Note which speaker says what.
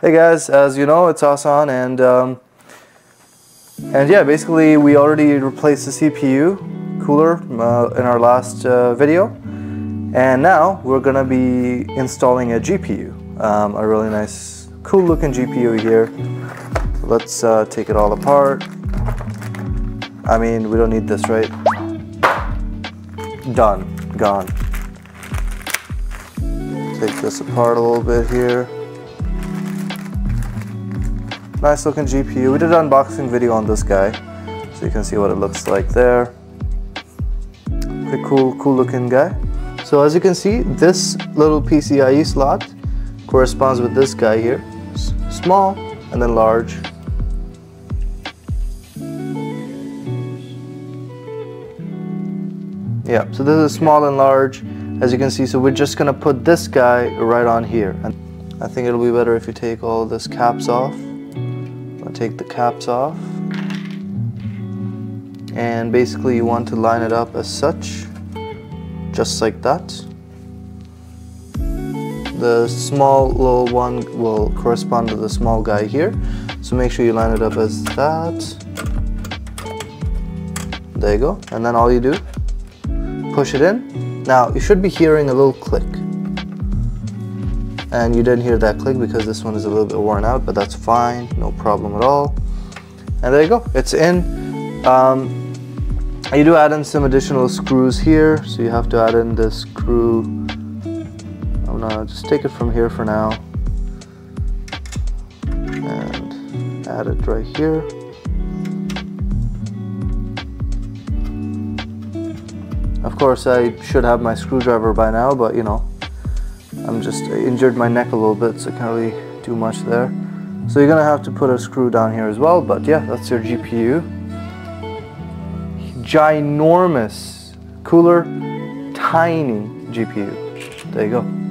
Speaker 1: Hey guys, as you know, it's Ahsan and um, and yeah, basically we already replaced the CPU cooler uh, in our last uh, video and now we're gonna be installing a GPU, um, a really nice cool looking GPU here. let's uh, take it all apart. I mean, we don't need this, right? Done, gone. Take this apart a little bit here. Nice looking GPU. We did an unboxing video on this guy, so you can see what it looks like there. Pretty cool, cool looking guy. So as you can see, this little PCIe slot corresponds with this guy here. S small and then large. Yeah, so this is small and large, as you can see. So we're just gonna put this guy right on here. And I think it'll be better if you take all this caps off. I'll take the caps off. And basically you want to line it up as such, just like that. The small little one will correspond to the small guy here. So make sure you line it up as that. There you go. And then all you do, push it in. Now you should be hearing a little click and you didn't hear that click because this one is a little bit worn out but that's fine. No problem at all. And there you go. It's in. Um, you do add in some additional screws here. So you have to add in this screw. I'm gonna just take it from here for now. And add it right here. Of course I should have my screwdriver by now but you know I'm just injured my neck a little bit, so I can't really do much there. So you're gonna have to put a screw down here as well, but yeah, that's your GPU. Ginormous, cooler, tiny GPU. There you go.